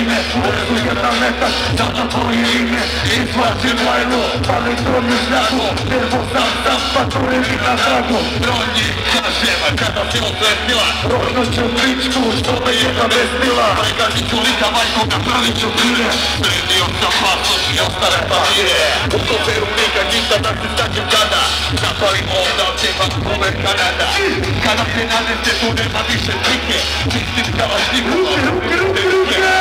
имя Выразуя нам это, золотое имя И свати войну, полету не знаку Перву сам сам потурили на ногу Но не совсем, когда все уплотнила Рожно чужичку, чтобы ей объяснила Пригодить улика майку, направить чужие Придется пасу, я старая пахе Утопил никаких-то так и таким года Запали молда, все вам помер Канада Когда ты на листе, туда подышит, тихе Чистит, давай, не было, не было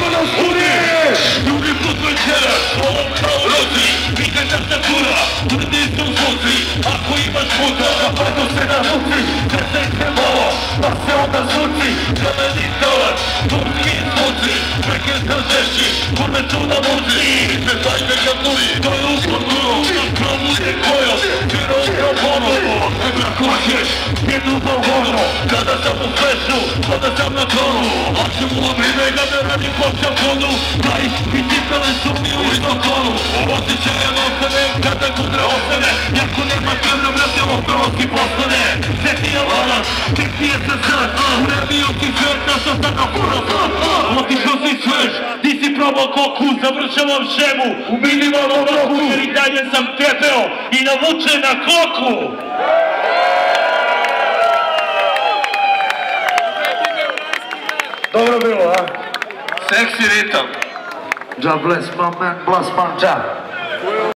나무나 소리에 눈을 뽑을 때몸 타오르지 비가 납작구나 우리들 동소지 아코이만 보다 아빠도 세다 소지 대세 대마워 박세원다 소지 가만 있어와 동생 소지 밝은 현대시 불에 쫓아보지 내 삶의 감동이 너의 웃음으로 그런 무대 커요 그런 여포로 그렇게 Пената по песну, пада сам на тону Аз се му ламина и да не ради по закону Дай и ти се не сумни у едно тону Осичаја на остане, ката кудра остане Јако нема кръвна мръсја во кръвски постане Се ти е лана, ти ти е сърцат Време и оти свет, нас остана фурата што си свеж, ти си пробал коку Завршавам шему, У минимално Jer i dalje sam tepeo i navučen na koku Thanks, Irito. God bless my man, bless my job.